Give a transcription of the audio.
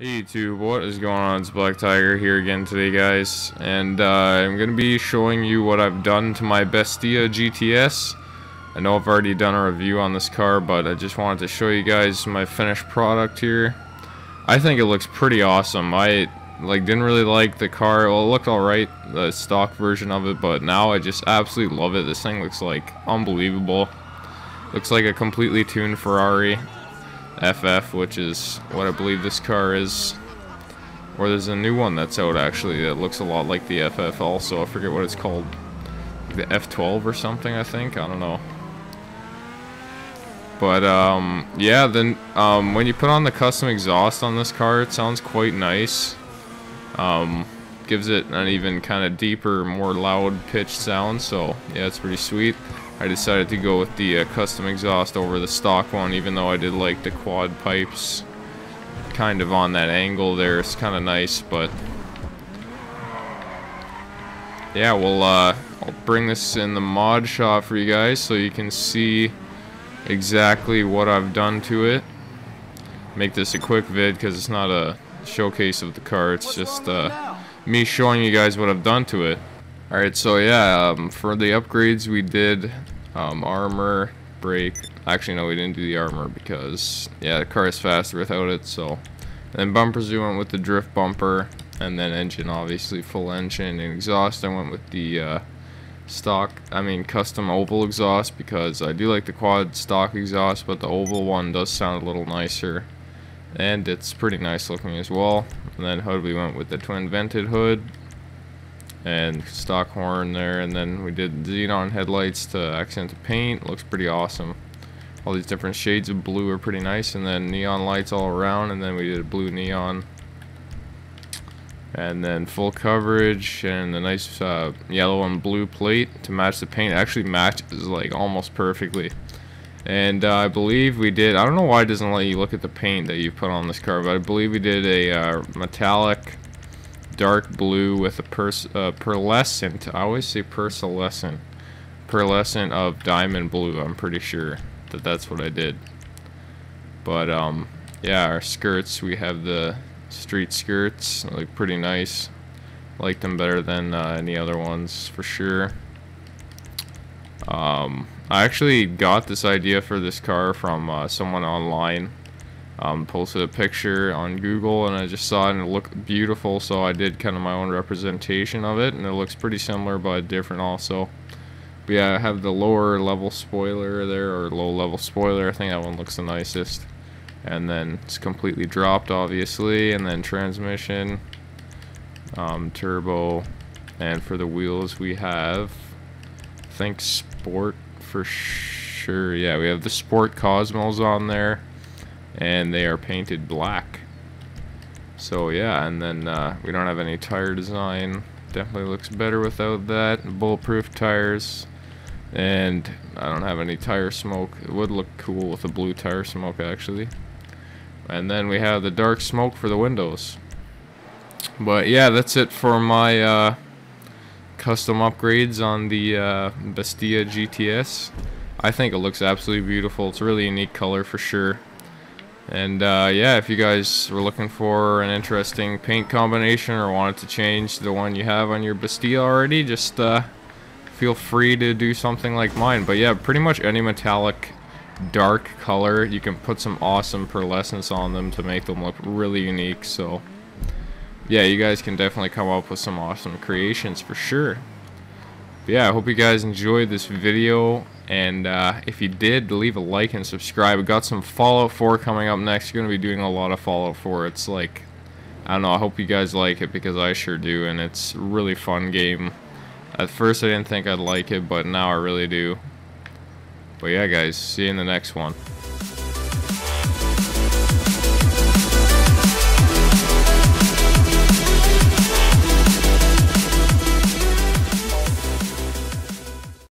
Hey YouTube, what is going on? It's Black Tiger here again today guys and uh, I'm going to be showing you what I've done to my Bestia GTS. I know I've already done a review on this car but I just wanted to show you guys my finished product here. I think it looks pretty awesome. I like didn't really like the car, well it looked alright, the stock version of it, but now I just absolutely love it. This thing looks like unbelievable. Looks like a completely tuned Ferrari. FF, which is what I believe this car is. Or there's a new one that's out actually that looks a lot like the FF also. I forget what it's called. The F12 or something, I think. I don't know. But, um, yeah, then, um, when you put on the custom exhaust on this car, it sounds quite nice. Um, gives it an even kind of deeper, more loud pitched sound, so, yeah, it's pretty sweet. I decided to go with the uh, custom exhaust over the stock one, even though I did like the quad pipes kind of on that angle there. It's kind of nice, but yeah, we'll uh, I'll bring this in the mod shop for you guys so you can see exactly what I've done to it. Make this a quick vid because it's not a showcase of the car. It's just uh, me showing you guys what I've done to it. Alright, so yeah, um, for the upgrades we did um, armor, brake. Actually, no, we didn't do the armor because, yeah, the car is faster without it, so. And then bumpers, we went with the drift bumper, and then engine, obviously, full engine. And exhaust, I went with the uh, stock, I mean, custom oval exhaust because I do like the quad stock exhaust, but the oval one does sound a little nicer. And it's pretty nice looking as well. And then hood, we went with the twin vented hood and stock horn there. And then we did xenon headlights to accent the paint. Looks pretty awesome. All these different shades of blue are pretty nice. And then neon lights all around. And then we did blue neon. And then full coverage and the nice uh, yellow and blue plate to match the paint. It actually matches like almost perfectly and uh, I believe we did I don't know why it doesn't let you look at the paint that you put on this car but I believe we did a uh, metallic dark blue with a pers uh, pearlescent. I always say pearlescent. Pearlescent of diamond blue. I'm pretty sure that that's what I did. But um, yeah, our skirts. We have the street skirts. They look pretty nice. Like them better than uh, any other ones for sure. Um, I actually got this idea for this car from uh, someone online. Um, posted a picture on Google and I just saw it and it looked beautiful so I did kind of my own representation of it and it looks pretty similar but different also. But yeah I have the lower level spoiler there or low level spoiler. I think that one looks the nicest. And then it's completely dropped obviously and then transmission um, turbo. And for the wheels we have I think sport for sure. Yeah we have the sport Cosmos on there and they are painted black. So yeah and then uh, we don't have any tire design. Definitely looks better without that. Bulletproof tires and I don't have any tire smoke. It would look cool with a blue tire smoke actually. And then we have the dark smoke for the windows. But yeah that's it for my uh, custom upgrades on the uh, Bestia GTS I think it looks absolutely beautiful it's a really unique color for sure and uh, yeah, if you guys were looking for an interesting paint combination or wanted to change the one you have on your Bestia already, just uh, feel free to do something like mine. But yeah, pretty much any metallic dark color, you can put some awesome pearlescence on them to make them look really unique. So yeah, you guys can definitely come up with some awesome creations for sure. But yeah, I hope you guys enjoyed this video and uh, if you did, leave a like and subscribe. We got some Fallout 4 coming up next. You're going to be doing a lot of Fallout 4. It's like, I don't know, I hope you guys like it because I sure do. And it's a really fun game. At first I didn't think I'd like it, but now I really do. But yeah, guys, see you in the next one.